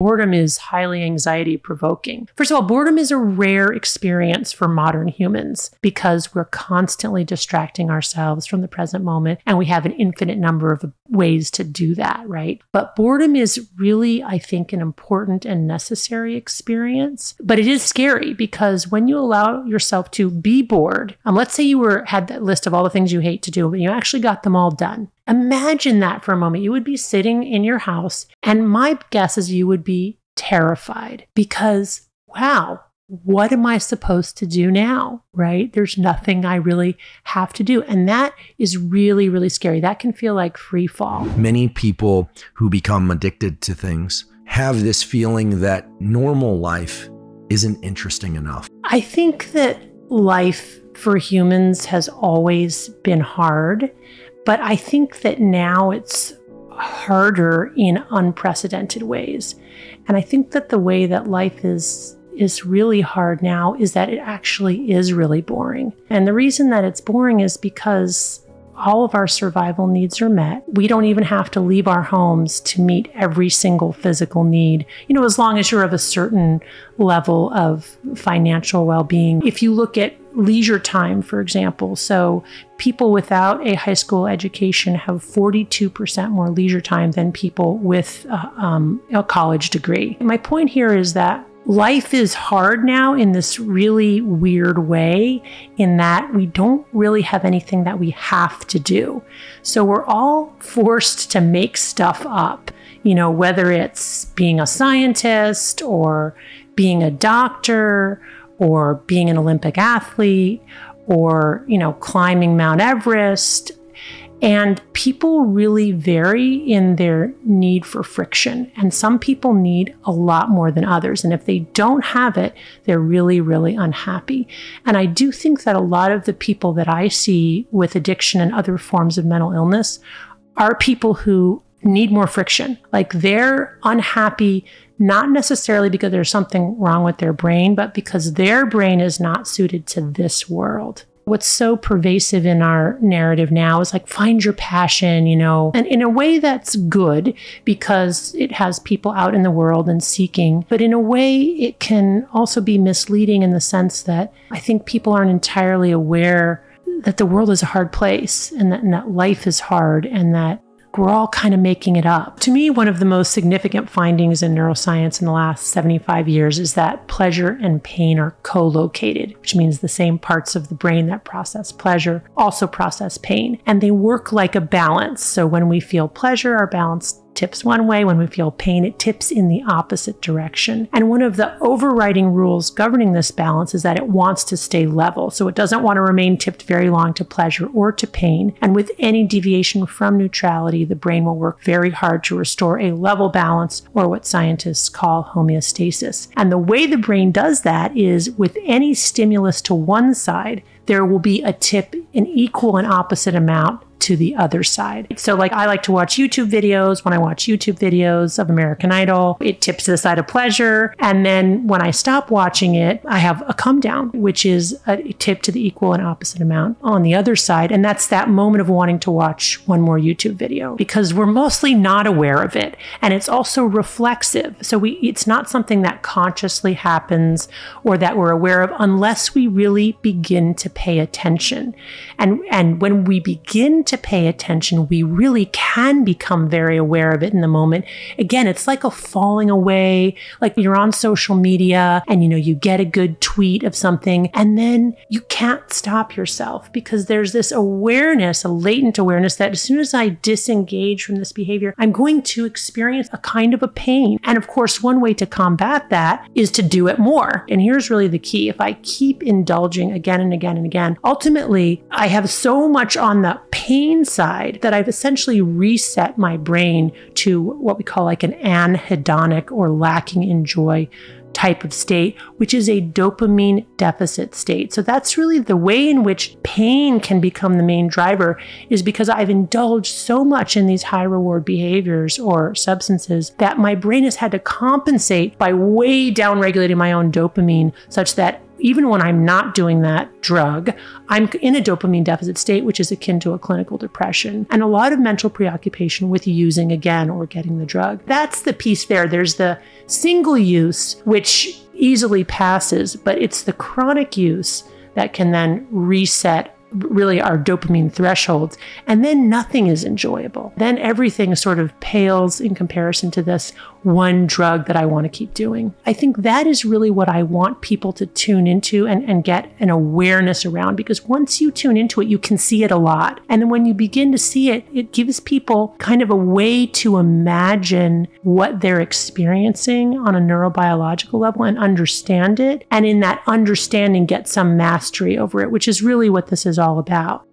Boredom is highly anxiety provoking. First of all, boredom is a rare experience for modern humans because we're constantly distracting ourselves from the present moment and we have an infinite number of ways to do that, right? But boredom is really, I think, an important and necessary experience. But it is scary because when you allow yourself to be bored, um, let's say you were had that list of all the things you hate to do, but you actually got them all done. Imagine that for a moment. You would be sitting in your house, and my guess is you would be terrified because, wow, what am I supposed to do now? Right? There's nothing I really have to do. And that is really, really scary. That can feel like free fall. Many people who become addicted to things have this feeling that normal life isn't interesting enough. I think that life for humans has always been hard. But I think that now it's harder in unprecedented ways. And I think that the way that life is is really hard now is that it actually is really boring. And the reason that it's boring is because all of our survival needs are met. We don't even have to leave our homes to meet every single physical need, you know, as long as you're of a certain level of financial well being. If you look at leisure time, for example, so people without a high school education have 42% more leisure time than people with uh, um, a college degree. My point here is that life is hard now in this really weird way, in that we don't really have anything that we have to do. So we're all forced to make stuff up, you know, whether it's being a scientist or being a doctor or being an Olympic athlete or, you know, climbing Mount Everest and people really vary in their need for friction. And some people need a lot more than others. And if they don't have it, they're really, really unhappy. And I do think that a lot of the people that I see with addiction and other forms of mental illness are people who need more friction. Like they're unhappy, not necessarily because there's something wrong with their brain, but because their brain is not suited to this world what's so pervasive in our narrative now is like find your passion, you know, and in a way that's good because it has people out in the world and seeking, but in a way it can also be misleading in the sense that I think people aren't entirely aware that the world is a hard place and that, and that life is hard and that we're all kind of making it up. To me, one of the most significant findings in neuroscience in the last 75 years is that pleasure and pain are co located, which means the same parts of the brain that process pleasure also process pain. And they work like a balance. So when we feel pleasure, our balance tips one way. When we feel pain, it tips in the opposite direction. And one of the overriding rules governing this balance is that it wants to stay level. So it doesn't want to remain tipped very long to pleasure or to pain. And with any deviation from neutrality, the brain will work very hard to restore a level balance or what scientists call homeostasis. And the way the brain does that is with any stimulus to one side, there will be a tip in equal and opposite amount to the other side. So, like, I like to watch YouTube videos. When I watch YouTube videos of American Idol, it tips to the side of pleasure. And then when I stop watching it, I have a come down, which is a tip to the equal and opposite amount on the other side. And that's that moment of wanting to watch one more YouTube video because we're mostly not aware of it. And it's also reflexive. So, we, it's not something that consciously happens or that we're aware of unless we really begin to pay attention. And, and when we begin to pay attention, we really can become very aware of it in the moment. Again, it's like a falling away, like you're on social media and you know, you get a good tweet of something and then you can't stop yourself because there's this awareness, a latent awareness that as soon as I disengage from this behavior, I'm going to experience a kind of a pain. And of course, one way to combat that is to do it more. And here's really the key. If I keep indulging again and again and again, ultimately I have so much on the pain pain side that I've essentially reset my brain to what we call like an anhedonic or lacking in joy type of state, which is a dopamine deficit state. So that's really the way in which pain can become the main driver is because I've indulged so much in these high reward behaviors or substances that my brain has had to compensate by way down regulating my own dopamine such that even when I'm not doing that drug, I'm in a dopamine deficit state, which is akin to a clinical depression, and a lot of mental preoccupation with using again or getting the drug. That's the piece there. There's the single use, which easily passes, but it's the chronic use that can then reset really our dopamine thresholds, and then nothing is enjoyable. Then everything sort of pales in comparison to this one drug that I want to keep doing. I think that is really what I want people to tune into and, and get an awareness around because once you tune into it, you can see it a lot. And then when you begin to see it, it gives people kind of a way to imagine what they're experiencing on a neurobiological level and understand it. And in that understanding, get some mastery over it, which is really what this is all about.